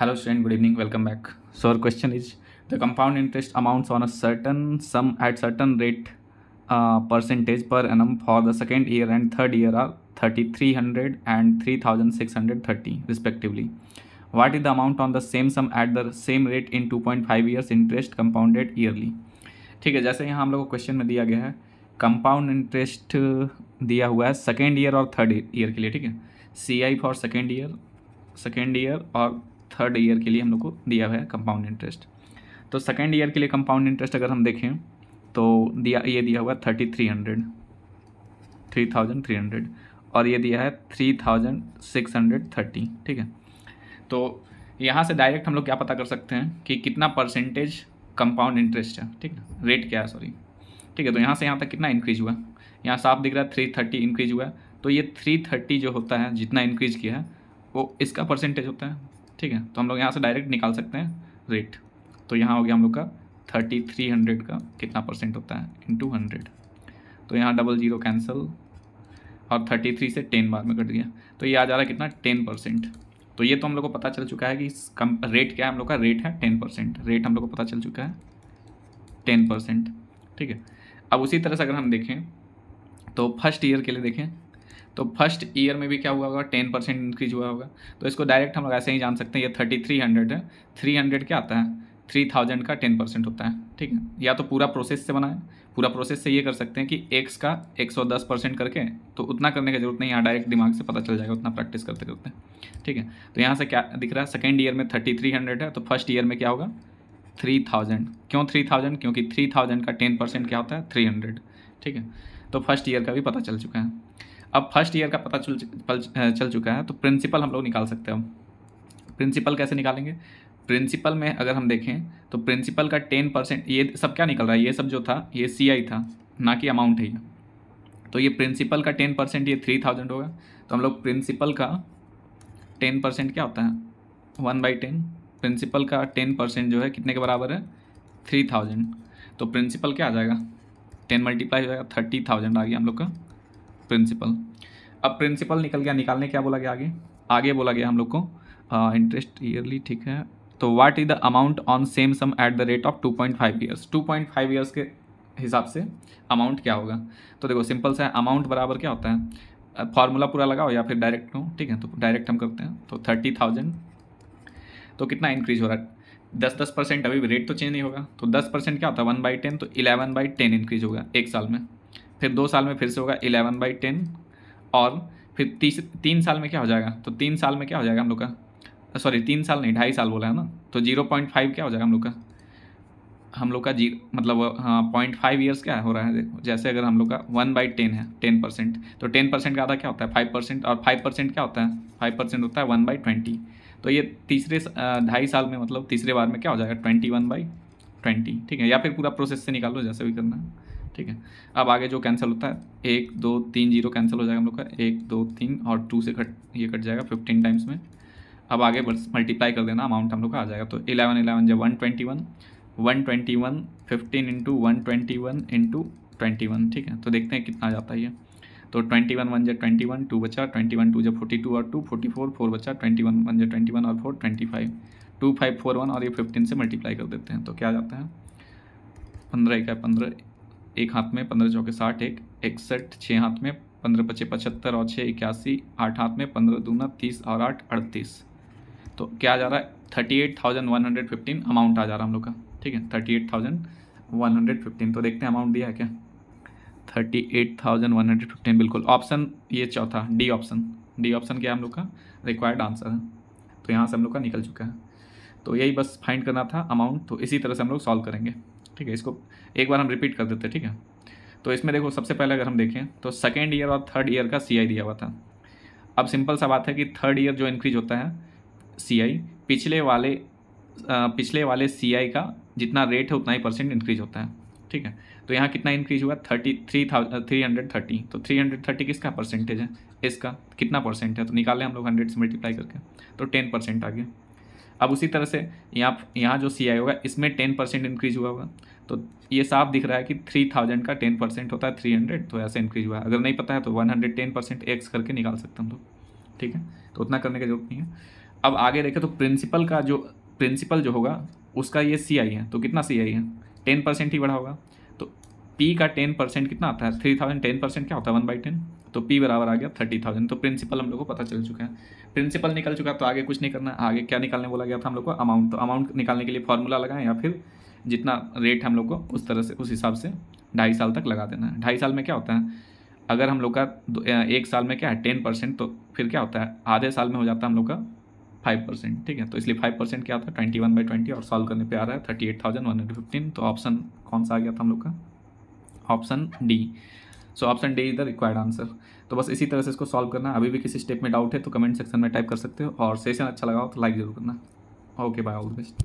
Hello student good evening welcome back so our question is the compound interest amounts on a certain sum at certain rate percentage per annum for the second year and third year are thirty three hundred and three thousand six hundred thirty respectively what is the amount on the same sum at the same rate in two point five years interest compounded yearly ठीक है, जैसे यहाँ हम लोग को question में दिया गया है कंपाउंड इंटरेस्ट दिया हुआ है सेकेंड ईयर और थर्ड ईयर के लिए, ठीक है? C I for second year second year और थर्ड ईयर के लिए हम लोग को दिया हुआ है कंपाउंड इंटरेस्ट तो सेकेंड ईयर के लिए कंपाउंड इंटरेस्ट अगर हम देखें तो दिया, ये दिया हुआ है thirty three hundred three thousand three hundred और ये दिया है three thousand six hundred thirty ठीक है? तो यहाँ से डायरेक्ट हम लोग क्या पता कर सकते हैं कि कितना परसेंटेज कंपाउंड इंटरेस्ट है, ठीक है? रेट क्या है सॉरी ठीक है तो यहाँ से यहाँ तक कितना इंक्रीज हुआ? यहाँ साफ़ दिख रहा है थ्री थर्टी इंक्रीज हुआ है। तो ये थ्री थर्टी जो होता है, जितना इंक्रीज किया है, वो इसका परसेंटेज होता है? ठीक है? तो हम लोग यहाँ से डायरेक्ट निकाल सकते हैं रेट तो यहाँ हो गया हम लोग का थर्टी थ्री हंड्रेड का कितना परसेंट होता है? इंटू हंड्रेड तो यहाँ डबल ज़ीरो कैंसिल और थर्टी थ्री से टेन बार में कट गया तो ये आ जा रहा है कितना? टेन परसेंट तो ये तो हम लोग को पता चल चुका है कि कम रेट क्या है? हम लोग का रेट है टेन परसेंट रेट हम लोग को पता चल चुका है टेन परसेंट ठीक है? अब उसी तरह से अगर हम देखें तो फ़र्स्ट ईयर के लिए देखें तो फ़र्स्ट ईयर में भी क्या हुआ होगा, टेन परसेंट इंक्रीज हुआ होगा। तो इसको डायरेक्ट हम लोग ऐसे ही जान सकते हैं, ये थर्टी थ्री हंड्रेड है। थ्री हंड्रेड क्या आता है? थ्री थाउज़ेंड का टेन परसेंट होता है, ठीक है? या तो पूरा प्रोसेस से बना है पूरा प्रोसेस से ये कर सकते हैं कि एक्स का एक सौ दस परसेंट करके तो उतना करने की ज़रूरत नहीं यहाँ डायरेक्ट दिमाग से पता चल जाएगा उतना प्रैक्टिस करते करते, ठीक है? तो यहाँ से क्या दिख रहा है? सेकेंड ईयर में थर्टी थ्री हंड्रेड है तो फ़र्स्ट ईयर में क्या होगा? थ्री थाउज़ेंड क्यों थ्री थाउज़ेंड क्योंकि थ्री थाउज़ेंड का टेन परसेंट क्या होता है? थ्री हंड्रेड ठीक है? तो फ़र्स्ट ईयर का भी पता चल चुका है। अब फ़र्स्ट ईयर का पता चल चल चुका है तो प्रिंसिपल हम लोग निकाल सकते हैं। प्रिंसिपल कैसे निकालेंगे? प्रिंसिपल में अगर हम देखें तो प्रिंसिपल का टेन परसेंट, ये सब क्या निकल रहा है? ये सब जो था, ये सी आई था, ना कि अमाउंट है ये। तो ये प्रिंसिपल का टेन परसेंट, ये थ्री थाउज़ेंड होगा। तो हम लोग प्रिंसिपल का टेन परसेंट क्या होता है? वन बाई टेन प्रिंसिपल का टेन परसेंट जो है, कितने के बराबर है? थ्री थाउज़ेंड तो प्रिंसिपल क्या आ जाएगा? टेन मल्टीप्लाई हो जाएगा थर्टी थाउज़ेंड आ गया हम लोग का। प्रिंसिपल। अब प्रिंसिपल निकल गया, निकालने क्या बोला गया आगे? आगे बोला गया हम लोग को इंटरेस्ट ईयरली ठीक है। तो what is the amount on same sum at the rate of two point five years two point five years के हिसाब से अमाउंट क्या होगा? तो देखो सिंपल सा अमाउंट बराबर क्या होता है? फॉर्मूला पूरा लगाओ या फिर डायरेक्ट हो ठीक है? तो डायरेक्ट हम करते हैं तो थर्टी थाउज़ेंड तो कितना इंक्रीज हो रहा है? दस दस परसेंट अभी रेट तो चेंज नहीं होगा। तो दस परसेंट क्या होता है? वन बाई टेन तो इलेवन बाई टेन इंक्रीज होगा एक साल में। फिर दो साल में फिर से होगा इलेवन बाई टेन, और फिर तीस, तीन साल में क्या हो जाएगा? तो तीन साल में क्या हो जाएगा हम लोग का? सॉरी तीन साल नहीं, ढाई साल बोला है ना? तो ज़ीरो पॉइंट फाइव क्या हो जाएगा हम लोग का? हम लोग का जी मतलब हाँ पॉइंट फाइव ईयर्स क्या हो रहा है? देखो, जैसे अगर हम लोग का वन बाई टेन है, टेन परसेंट तो टेन परसेंट का आधा क्या होता है? फाइव परसेंट, और फाइव परसेंट क्या होता है? फाइव परसेंट होता है वन बाई ट्वेंटी। तो ये तीसरे ढाई साल में मतलब तीसरे बार में क्या हो जाएगा? ट्वेंटी वन बाई ट्वेंटी, ठीक है? या फिर पूरा प्रोसेस से निकालो जैसे भी करना है। ठीक है। अब आगे जो कैंसिल होता है, एक, दो, तीन, ज़ीरो कैंसिल हो जाएगा हम लोग का। एक, दो, तीन और टू से कट ये कट जाएगा फिफ्टीन टाइम्स में। अब आगे बस मल्टीप्लाई कर देना अमाउंट हम लोग का आ जाएगा। तो इलेवन इलेवन जब one twenty one one twenty one fifteen into one twenty one into twenty one ठीक है। तो देखते हैं कितना जाता है ये। तो ट्वेंटी वन वन जब ट्वेंटी वन टू बचा ट्वेंटी वन टू जब फोर्टी टू और टू फोर्टी फोर फोर बचा ट्वेंटी वन वन जब ट्वेंटी वन और four twenty five two five four one और ये फिफ्टीन से मल्टीप्लाई कर देते हैं। तो क्या जाता है? पंद्रह है, पंद्रह एक हाथ में पंद्रह चौके साठ, एक इकसठ छः हाथ में पंद्रह पचे पचहत्तर और छः इक्यासी, आठ हाथ में पंद्रह दूना तीस और आठ अड़तीस। तो क्या आ जा रहा है? Thirty eight thousand one hundred fifteen amount आ जा रहा है हम लोग का, ठीक है? Thirty eight thousand one hundred fifteen तो देखते हैं अमाउंट दिया है क्या? Thirty eight thousand one hundred fifteen बिल्कुल। ऑप्शन ये चौथा डी ऑप्शन डी ऑप्शन क्या हम लोग का? रिक्वायर्ड आंसर है। तो यहाँ से हम लोग का निकल चुका है। तो यही बस फाइंड करना था अमाउंट तो इसी तरह से हम लोग सॉल्व करेंगे। ठीक है, इसको एक बार हम रिपीट कर देते हैं, ठीक है? तो इसमें देखो, सबसे पहले अगर हम देखें तो सेकेंड ईयर और थर्ड ईयर का सीआई दिया हुआ था। अब सिंपल सा बात है कि थर्ड ईयर जो इंक्रीज होता है सीआई पिछले वाले पिछले वाले सीआई का जितना रेट है, उतना ही परसेंट इंक्रीज होता है, ठीक है? तो यहाँ कितना इंक्रीज हुआ? Thirty three three hundred thirty तो थ्री हंड्रेड थर्टी किसका परसेंटेज है? इसका। कितना परसेंट है? तो निकालें हम लोग हंड्रेड से मल्टीप्लाई करके तो टेन परसेंट आ गया। अब उसी तरह से यहाँ यहाँ जो सी आई होगा, इसमें टेन परसेंट इंक्रीज हुआ होगा। तो ये साफ़ दिख रहा है कि थ्री थाउज़ेंड का टेन परसेंट होता है थ्री हंड्रेड तो ऐसे इंक्रीज हुआ है। अगर नहीं पता है तो one hundred ten percent X करके निकाल सकते हम लोग। ठीक है? तो उतना करने की ज़रूरत नहीं है। अब आगे देखें तो प्रिंसिपल का जो प्रिंसिपल जो होगा, उसका ये सी आई है। तो कितना सी आई है? टेन परसेंट ही बढ़ा होगा। तो पी का टेन परसेंट कितना आता है? थ्री थाउज़ेंड टेन परसेंट क्या होता है? वन बाई टेन तो पी बराबर आ गया थर्टी थाउज़ेंड तो प्रिंसिपल हम लोग को पता चल चुका है। प्रिंसिपल निकल चुका है तो आगे कुछ नहीं करना। आगे क्या निकालने बोला गया था हम लोग को? अमाउंट तो अमाउंट निकालने के लिए फॉर्मूला लगाएँ या फिर जितना रेट हम लोग को उस तरह से, उस हिसाब से ढाई साल तक लगा देना है। ढाई साल में क्या होता है? अगर हम लोग का एक साल में क्या है? टेन परसेंट तो फिर क्या होता है? आधे साल में हो जाता है हम लोग का फाइव परसेंट ठीक है? तो इसलिए फाइव परसेंट क्या था? ट्वेंटी वन बाई ट्वेंटी और सॉल्व करने पे आ रहा है thirty eight thousand one hundred fifteen तो ऑप्शन कौन सा आ गया था हम लोग का? Option D so option D is the required answer तो बस इसी तरह से इसको सॉल्व करना अभी भी किसी स्टेप में डाउट है तो कमेंट सेक्शन में टाइप कर सकते हो। और सेशन अच्छा लगा हो तो लाइक ज़रूर करना। Okay bye all the best